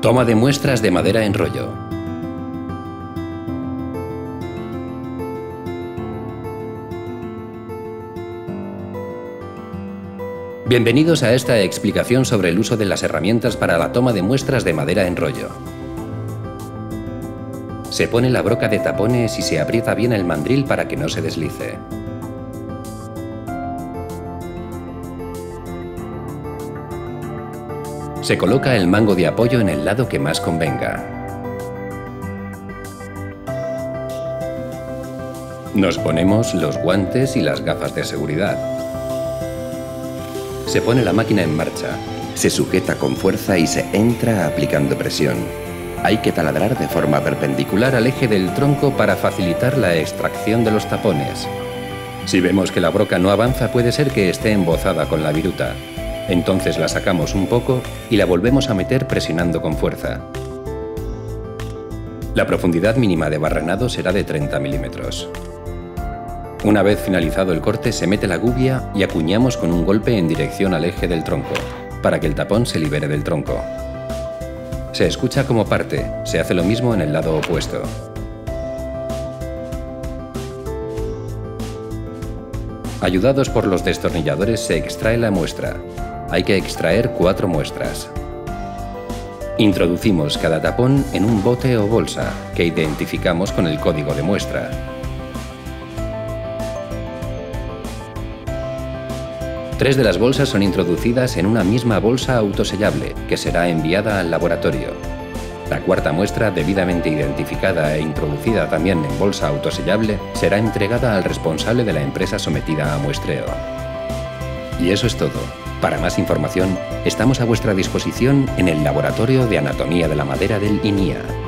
Toma de muestras de madera en rollo. Bienvenidos a esta explicación sobre el uso de las herramientas para la toma de muestras de madera en rollo. Se pone la broca de tapones y se aprieta bien el mandril para que no se deslice. Se coloca el mango de apoyo en el lado que más convenga. Nos ponemos los guantes y las gafas de seguridad. Se pone la máquina en marcha. Se sujeta con fuerza y se entra aplicando presión. Hay que taladrar de forma perpendicular al eje del tronco para facilitar la extracción de los tapones. Si vemos que la broca no avanza puede ser que esté embozada con la viruta. Entonces la sacamos un poco y la volvemos a meter presionando con fuerza. La profundidad mínima de barrenado será de 30 milímetros. Una vez finalizado el corte se mete la gubia y acuñamos con un golpe en dirección al eje del tronco, para que el tapón se libere del tronco. Se escucha como parte, se hace lo mismo en el lado opuesto. Ayudados por los destornilladores se extrae la muestra, hay que extraer cuatro muestras. Introducimos cada tapón en un bote o bolsa que identificamos con el código de muestra. Tres de las bolsas son introducidas en una misma bolsa autosellable que será enviada al laboratorio. La cuarta muestra, debidamente identificada e introducida también en bolsa autosellable, será entregada al responsable de la empresa sometida a muestreo. Y eso es todo. Para más información, estamos a vuestra disposición en el Laboratorio de Anatomía de la Madera del INIA.